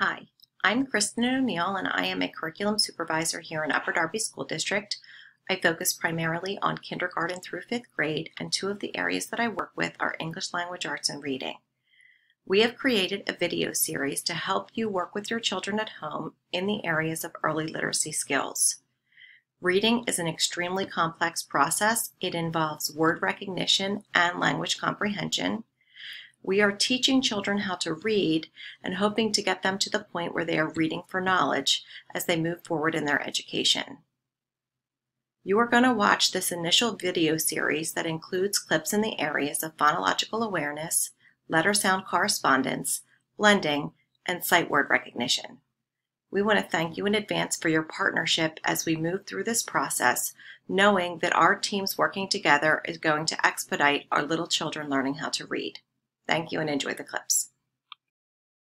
Hi, I'm Kristin O'Neill and I am a curriculum supervisor here in Upper Darby School District. I focus primarily on kindergarten through fifth grade and two of the areas that I work with are English language arts and reading. We have created a video series to help you work with your children at home in the areas of early literacy skills. Reading is an extremely complex process. It involves word recognition and language comprehension. We are teaching children how to read and hoping to get them to the point where they are reading for knowledge as they move forward in their education. You are going to watch this initial video series that includes clips in the areas of phonological awareness, letter-sound correspondence, blending, and sight word recognition. We want to thank you in advance for your partnership as we move through this process, knowing that our teams working together is going to expedite our little children learning how to read. Thank you and enjoy the clips.